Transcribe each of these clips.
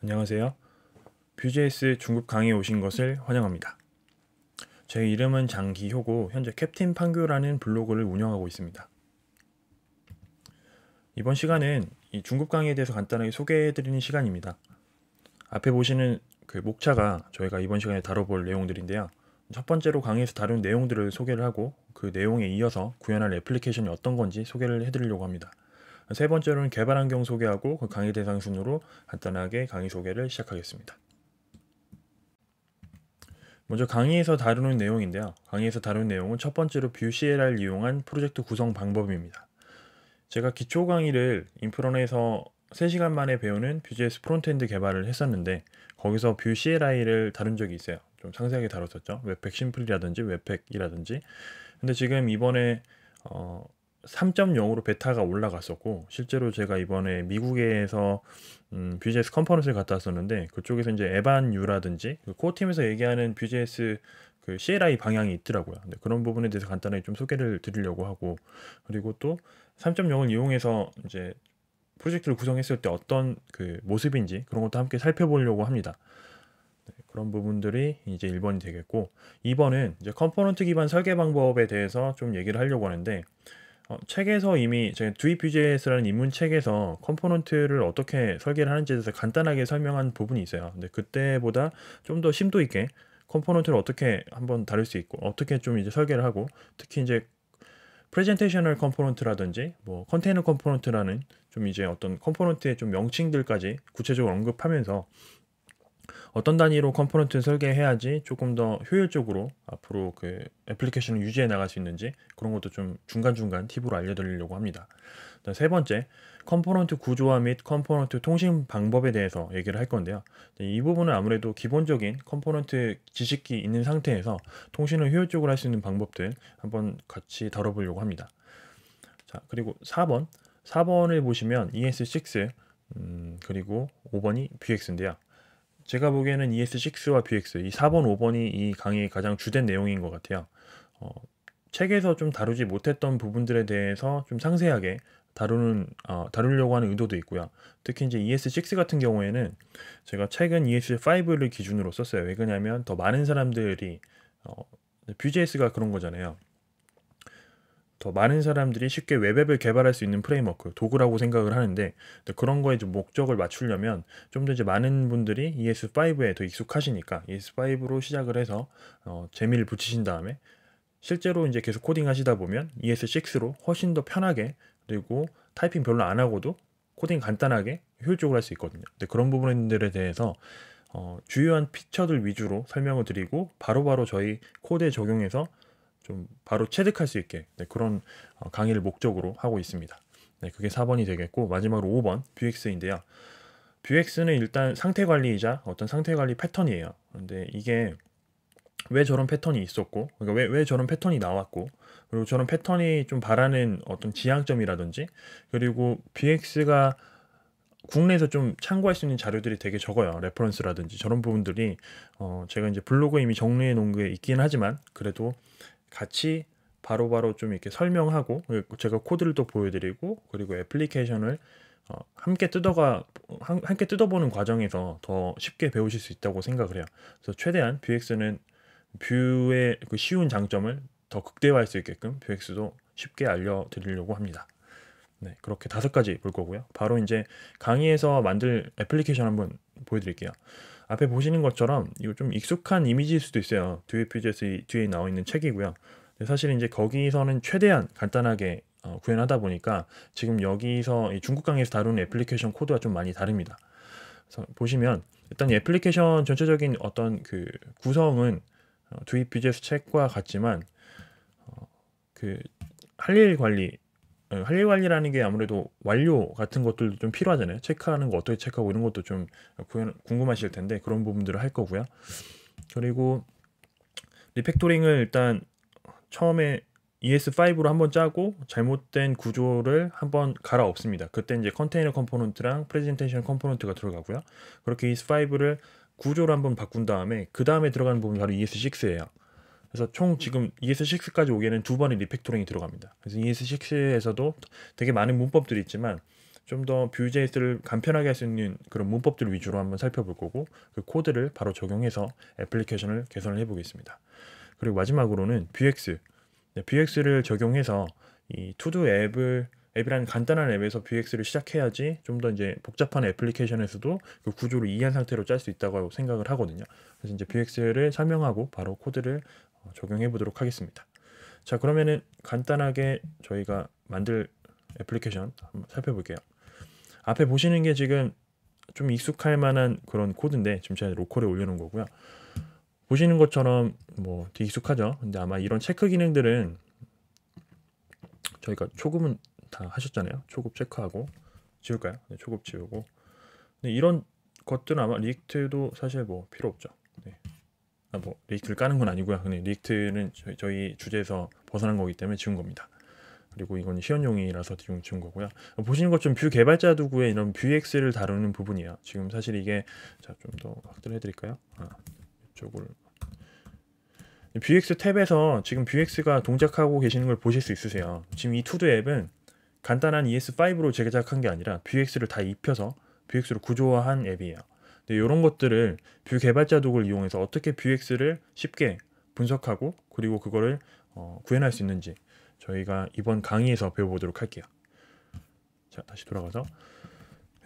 안녕하세요. Vue.js 중급 강의에 오신 것을 환영합니다. 제 이름은 장기효고 현재 캡틴 판교라는 블로그를 운영하고 있습니다. 이번 시간은 이 중급 강의에 대해서 간단하게 소개해드리는 시간입니다. 앞에 보시는 그 목차가 저희가 이번 시간에 다뤄볼 내용들인데요. 첫 번째로 강의에서 다룬 내용들을 소개를 하고 그 내용에 이어서 구현할 애플리케이션이 어떤 건지 소개를 해드리려고 합니다. 세 번째로는 개발 환경 소개하고 그 강의 대상 순으로 간단하게 강의 소개를 시작하겠습니다. 먼저 강의에서 다루는 내용인데요. 강의에서 다루는 내용은 첫 번째로 Vue CLI를 이용한 프로젝트 구성 방법입니다. 제가 기초 강의를 인프런에서 3시간 만에 배우는 Vue.js frontend 개발을 했었는데 거기서 Vue CLI를 다룬 적이 있어요. 좀 상세하게 다뤘었죠. webpack simple이라든지 webpack이라든지. 근데 지금 이번에 어, 3.0으로 베타가 올라갔었고 실제로 제가 이번에 미국에서 음, Vue.js 컨퍼런스를 갔다 왔었는데 그쪽에서 이제 Evan You라든지 그 core 팀에서 얘기하는 Vue.js 그 CLI 방향이 있더라고요. 근데 그런 부분에 대해서 간단하게 좀 소개를 드리려고 하고 그리고 또 3.0을 이용해서 이제 프로젝트를 구성했을 때 어떤 그 모습인지 그런 것도 함께 살펴보려고 합니다. 네, 그런 부분들이 이제 1번이 되겠고 2번은 이제 component 기반 설계 방법에 대해서 좀 얘기를 하려고 하는데 어, 책에서 이미 제가 Do it! Vue.js라는 입문 책에서 component를 어떻게 설계를 하는지에 대해서 간단하게 설명한 부분이 있어요. 근데 그때보다 좀 더 심도 있게 component를 어떻게 한번 다룰 수 있고 어떻게 좀 이제 설계를 하고 특히 이제 presentational component라든지 뭐 container component라는 좀 이제 어떤 component의 좀 명칭들까지 구체적으로 언급하면서 어떤 단위로 component 설계해야지 조금 더 효율적으로 앞으로 그 애플리케이션을 유지해 나갈 수 있는지 그런 것도 좀 중간중간 팁으로 알려드리려고 합니다. 세 번째, component 구조화 및 component 통신 방법에 대해서 얘기를 할 건데요. 이 부분은 아무래도 기본적인 component 지식이 있는 상태에서 통신을 효율적으로 할 수 있는 방법들 한번 같이 다뤄보려고 합니다. 자, 그리고 4번. 4번을 보시면 ES6 음, 그리고 5번이 BX인데요. 제가 보기에는 ES6와 BX 이 4번, 5번이 이 강의의 가장 주된 내용인 것 같아요. 어, 책에서 좀 다루지 못했던 부분들에 대해서 좀 상세하게 다루는 어, 다루려고 하는 의도도 있고요. 특히 이제 ES6 같은 경우에는 제가 최근 ES5를 기준으로 썼어요. 왜 그러냐면 더 많은 사람들이 어, Vue.js가 그런 거잖아요. 더 많은 사람들이 쉽게 web app을 개발할 수 있는 framework, 도구라고 생각을 하는데 그런 거에 좀 목적을 맞추려면 좀 더 이제 많은 분들이 ES5에 더 익숙하시니까 ES5로 시작을 해서 어, 재미를 붙이신 다음에 실제로 이제 계속 코딩 하시다 보면 ES6로 훨씬 더 편하게 그리고 타이핑 별로 안 하고도 코딩 간단하게 효율적으로 할 수 있거든요. 근데 그런 부분들에 대해서 어, 주요한 feature들 위주로 설명을 드리고 바로바로 바로 저희 코드에 적용해서 좀 바로 체득할 수 있게 네, 그런 어, 강의를 목적으로 하고 있습니다. 네, 그게 4번이 되겠고 마지막으로 5번 Vuex인데요. Vuex는 일단 상태 관리이자 어떤 상태 관리 패턴이에요. 근데 이게 왜 저런 패턴이 있었고 그러니까 왜, 왜 저런 패턴이 나왔고 그리고 저런 패턴이 좀 바라는 어떤 지향점이라든지 그리고 Vuex가 국내에서 좀 참고할 수 있는 자료들이 되게 적어요. reference라든지 저런 부분들이 어 제가 이제 블로그에 이미 정리해 놓은 게 있긴 하지만 그래도 같이 바로바로 바로 좀 이렇게 설명하고 제가 코드를 또 보여드리고 그리고 애플리케이션을 어, 함께 뜯어가 함께 뜯어보는 과정에서 더 쉽게 배우실 수 있다고 생각을 해요. 그래서 최대한 Vuex는 Vue의 그 쉬운 장점을 더 극대화할 수 있게끔 Vuex도 쉽게 알려드리려고 합니다. 네, 그렇게 다섯 가지 볼 거고요. 바로 이제 강의에서 만들 애플리케이션 한번 보여드릴게요. 앞에 보시는 것처럼 이거 좀 익숙한 이미지일 수도 있어요. 듀에피제스 뒤에 나와 있는 책이고요. 사실 이제 거기서는 최대한 간단하게 어, 구현하다 보니까 지금 여기서 중국 강의에서 다루는 애플리케이션 코드가 좀 많이 다릅니다. 그래서 보시면 일단 이 애플리케이션 전체적인 어떤 그 구성은 어, 두입.bjs 책과 같지만 어, 그 할 일 관리 어, 할일 관리라는 게 아무래도 완료 같은 것들도 좀 필요하잖아요. 체크하는 거 어떻게 체크하고 이런 것도 좀 궁금하실 텐데 그런 부분들을 할 거고요. 그리고 refactoring을 일단 처음에 ES5로 한번 짜고 잘못된 구조를 한번 갈아 엎습니다. 그때 이제 container component랑 presentation component가 들어가고요. 그렇게 ES5를 구조를 한번 바꾼 다음에 그 다음에 들어가는 부분이 바로 ES6예요. 그래서 총 지금 ES6까지 오기에는 두 번의 refactoring이 들어갑니다. 그래서 ES6에서도 되게 많은 문법들이 있지만 좀 더 Vue.js를 간편하게 할 수 있는 그런 문법들 위주로 한번 살펴볼 거고 그 코드를 바로 적용해서 애플리케이션을 개선을 해보겠습니다. 그리고 마지막으로는 Vuex, 네, Vuex를 적용해서 이 to-do 앱을 앱이라는 간단한 앱에서 Vuex를 시작해야지 좀 더 이제 복잡한 애플리케이션에서도 그 구조를 이해한 상태로 짤 수 있다고 생각을 하거든요. 그래서 이제 Vuex를 설명하고 바로 코드를 어, 적용해 보도록 하겠습니다. 자 그러면은 간단하게 저희가 만들 애플리케이션 한번 살펴볼게요. 앞에 보시는 게 지금 좀 익숙할 만한 그런 코드인데 지금 제가 로컬에 올려놓은 거고요. 보시는 것처럼 뭐 되게 익숙하죠. 근데 아마 이런 체크 기능들은 저희가 초급은 다 하셨잖아요. 초급 체크하고 지울까요? 네, 초급 지우고. 네, 이런 것들은 아마 React도 사실 뭐 필요 없죠. 네. 아, 뭐 React를 까는 건 아니고요. 근데 React는 저희, 저희 주제에서 벗어난 거기 때문에 지운 겁니다. 그리고 이건 시연용이라서 지금 지운 거고요. 보시는 것처럼 Vue 개발자 도구의 이런 Vuex를 다루는 부분이에요. 지금 사실 이게 자 좀 더 확대를 해드릴까요? 아, 이쪽을 Vuex 탭에서 지금 Vuex가 동작하고 계시는 걸 보실 수 있으세요. 지금 이 todo 앱은 간단한 ES5로 제작한 게 아니라 Vuex를 다 입혀서 Vuex로 구조화한 앱이에요. 근데 이런 것들을 Vue 개발자 도구를 이용해서 어떻게 Vuex를 쉽게 분석하고 그리고 그거를 어, 구현할 수 있는지 저희가 이번 강의에서 배워보도록 할게요. 자 다시 돌아가서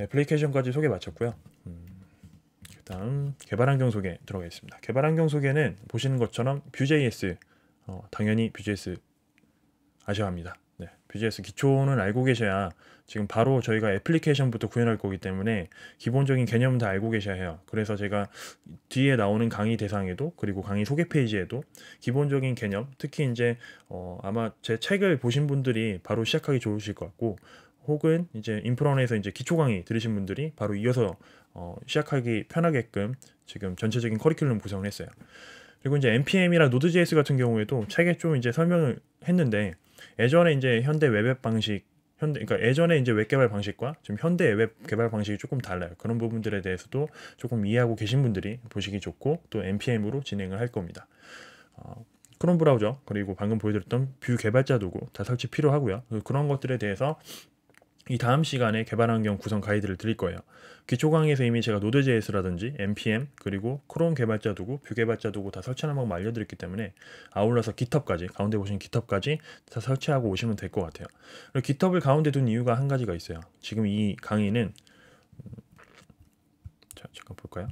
애플리케이션까지 소개 마쳤고요. 음, 다음 개발 환경 소개 들어가겠습니다. 개발 환경 소개는 보시는 것처럼 Vue.js 어, 당연히 Vue.js 아셔야 합니다. 네, Vue.js 기초는 알고 계셔야 지금 바로 저희가 애플리케이션부터 구현할 거기 때문에 기본적인 개념은 다 알고 계셔야 해요. 그래서 제가 뒤에 나오는 강의 대상에도 그리고 강의 소개 페이지에도 기본적인 개념, 특히 이제 어, 아마 제 책을 보신 분들이 바로 시작하기 좋으실 것 같고 혹은 이제 인프런에서 이제 기초 강의 들으신 분들이 바로 이어서 어, 시작하기 편하게끔 지금 전체적인 커리큘럼 구성을 했어요. 그리고 이제 npm이랑 Node.js 같은 경우에도 책에 좀 이제 설명을 했는데 예전에 이제 현대 웹앱 방식 현대 그러니까 예전에 이제 웹 개발 방식과 지금 현대 웹 개발 방식이 조금 달라요. 그런 부분들에 대해서도 조금 이해하고 계신 분들이 보시기 좋고 또 npm으로 진행을 할 겁니다. 어, 크롬 브라우저 그리고 방금 보여드렸던 Vue 개발자 도구 다 설치 필요하고요. 그런 것들에 대해서 이 다음 시간에 개발 환경 구성 가이드를 드릴 거예요. 기초 강의에서 이미 제가 Node.js라든지 npm 그리고 크롬 개발자 도구, Vue 개발자 도구 다 설치하는 방법 알려드렸기 때문에 아울러서 GitHub까지 가운데 보시는 GitHub까지 다 설치하고 오시면 될 것 같아요. 그리고 GitHub을 가운데 둔 이유가 한 가지가 있어요. 지금 이 강의는 음, 자 잠깐 볼까요?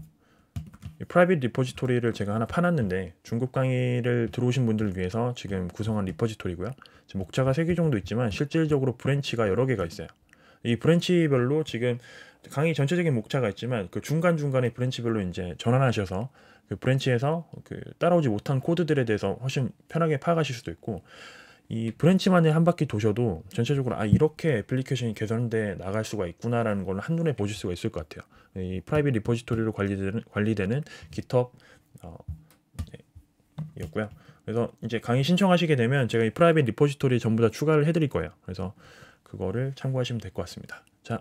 private repository를 제가 하나 파놨는데 중급 강의를 들어오신 분들을 위해서 지금 구성한 repository고요. 목차가 3개 정도 있지만 실질적으로 branch가 여러 개가 있어요. 이 branch별로 지금 강의 전체적인 목차가 있지만 그 중간 중간에 branch별로 이제 전환하셔서 그 branch에서 그 따라오지 못한 코드들에 대해서 훨씬 편하게 파악하실 수도 있고 이 branch만에 한 바퀴 도셔도 전체적으로 아 이렇게 애플리케이션이 개선돼 나갈 수가 있구나라는 걸 한눈에 보실 수가 있을 것 같아요. 이 private repository로 관리되는 관리되는 GitHub 어, 네, 이었고요. 그래서 이제 강의 신청하시게 되면 제가 이 private repository 전부 다 추가를 해드릴 거예요. 그래서 그거를 참고하시면 될 것 같습니다. 자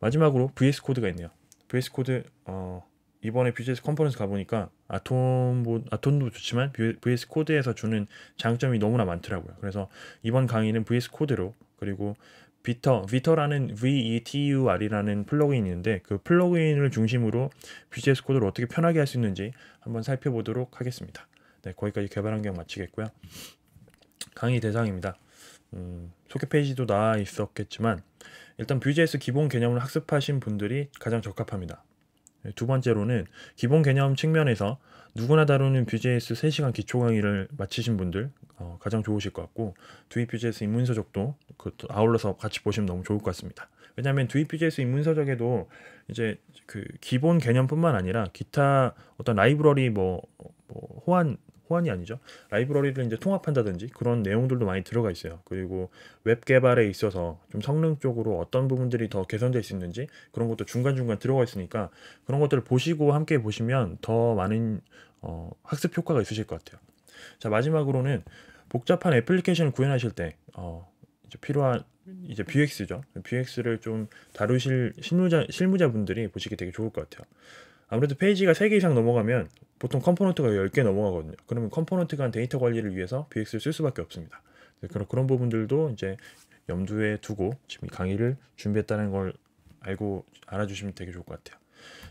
마지막으로 VS Code가 있네요. VS Code 어, 이번에 Vue.js 컨퍼런스 가보니까 Atom 뭐, Atom도 좋지만 VS Code에서 주는 장점이 너무나 많더라고요. 그래서 이번 강의는 VS Code로 그리고 Vetur, Vetur라는 VETUR이라는 플러그인이 있는데 그 플러그인을 중심으로 Vue.js 코드를 어떻게 편하게 할 수 있는지 한번 살펴보도록 하겠습니다. 네, 거기까지 개발 환경 마치겠고요. 강의 대상입니다. 음, 소개 페이지도 나와 있었겠지만 일단 Vue.js 기본 개념을 학습하신 분들이 가장 적합합니다. 네, 두 번째로는 기본 개념 측면에서 누구나 다루는 Vue.js 3시간 기초 강의를 마치신 분들 어, 가장 좋으실 것 같고 두입 Vue.js 입문서적도 그 아울러서 같이 보시면 너무 좋을 것 같습니다. 왜냐하면 두입 Vue.js 입문서적에도 이제 그 기본 개념뿐만 아니라 기타 어떤 라이브러리 뭐, 뭐 호환 호환이 아니죠. 라이브러리를 이제 통합한다든지 그런 내용들도 많이 들어가 있어요. 그리고 웹 개발에 있어서 좀 성능 쪽으로 어떤 부분들이 더 개선될 수 있는지 그런 것도 중간중간 들어가 있으니까 그런 것들을 보시고 함께 보시면 더 많은 어, 학습 효과가 있으실 것 같아요. 자 마지막으로는 복잡한 애플리케이션을 구현하실 때 어, 이제 필요한 이제 Vuex죠. Vuex를 좀 다루실 실무자 실무자분들이 보시기 되게 좋을 것 같아요. 아무래도 페이지가 3개 이상 넘어가면 보통 component가 10개 넘어가거든요. 그러면 component 간 데이터 관리를 위해서 Vuex를 쓸 수밖에 없습니다. 그런 그런 부분들도 이제 염두에 두고 지금 이 강의를 준비했다는 걸 알고 알아주시면 되게 좋을 것 같아요.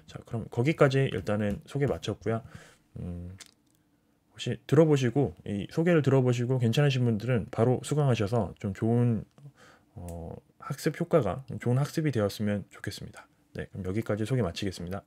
자, 그럼 거기까지 일단은 소개 마쳤고요. 음, 혹시 들어보시고 이 소개를 들어보시고 괜찮으신 분들은 바로 수강하셔서 좀 좋은 어, 학습 효과가 좋은 학습이 되었으면 좋겠습니다. 네, 그럼 여기까지 소개 마치겠습니다.